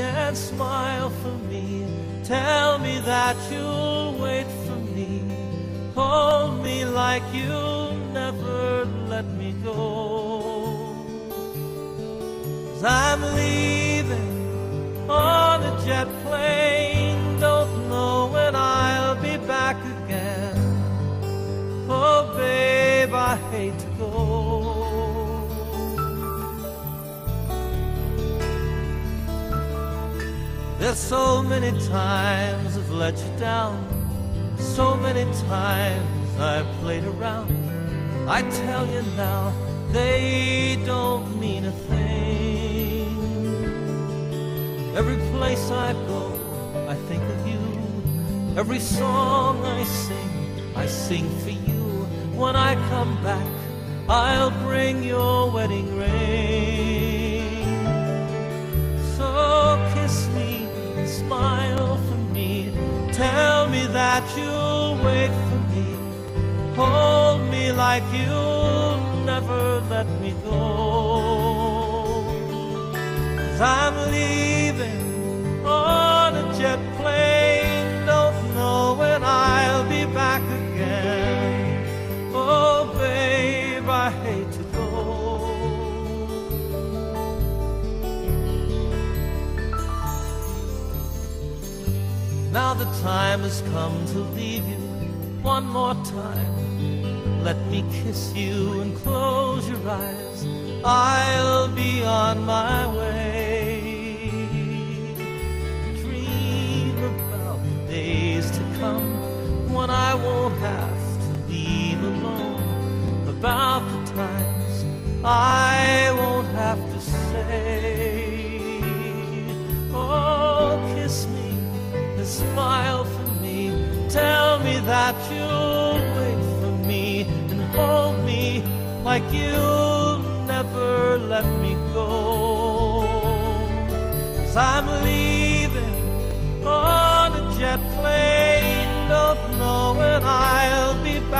and smile for me. Tell me that you'll wait for me. Hold me like you'll never let me go. Cause I'm leaving on a jet plane. There's so many times I've let you down. So many times I've played around. I tell you now, they don't mean a thing. Every place I go, I think of you. Every song I sing, I sing for you. When I come back, I'll bring your wedding that you'll wait for me. Hold me like you'll never let me go. I'm leaving on a jet plane. Don't know when I'll be back again. Now the time has come to leave you one more time. Let me kiss you and close your eyes. I'll be on my way. Tell me that you'll wait for me and hold me like you'll never let me go. Cause I'm leaving on a jet plane. Don't know when I'll be back.